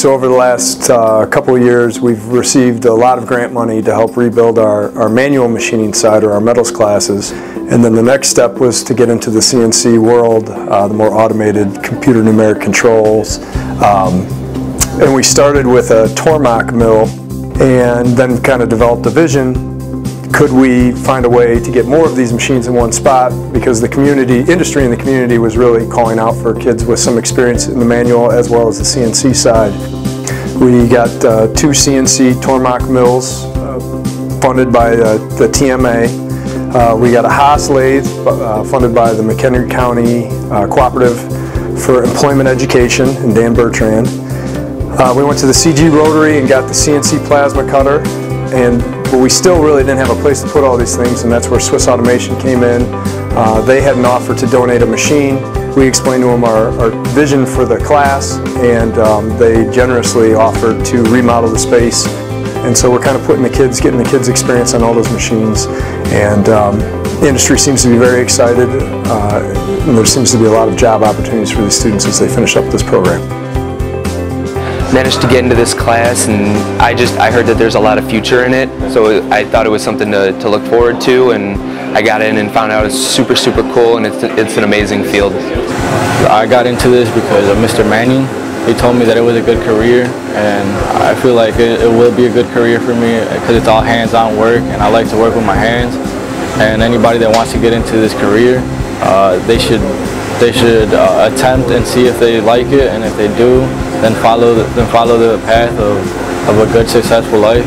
So over the last uh, couple of years, we've received a lot of grant money to help rebuild our, our manual machining side or our metals classes. And then the next step was to get into the CNC world, uh, the more automated computer numeric controls. Um, and we started with a Tormach mill and then kind of developed a vision could we find a way to get more of these machines in one spot because the community, industry in the community was really calling out for kids with some experience in the manual as well as the CNC side. We got uh, two CNC Tormach mills uh, funded by uh, the TMA. Uh, we got a Haas lathe uh, funded by the McHenry County uh, Cooperative for Employment Education and Dan Bertrand. we went to the CG Rotary and got the CNC plasma cutter and but we still really didn't have a place to put all these things, and that's where Swiss Automation came in. Uh, they had an offer to donate a machine. We explained to them our, our vision for the class, and um, they generously offered to remodel the space. And so we're kind of putting the kids, getting the kids experience on all those machines. And um, the industry seems to be very excited, uh, and there seems to be a lot of job opportunities for these students as they finish up this program managed to get into this class and I just I heard that there's a lot of future in it so I thought it was something to, to look forward to and I got in and found out it's super super cool and it's, it's an amazing field. I got into this because of Mr. Manning. He told me that it was a good career and I feel like it, it will be a good career for me because it's all hands-on work and I like to work with my hands and anybody that wants to get into this career uh, they should they should uh, attempt and see if they like it and if they do then follow the, then follow the path of, of a good successful life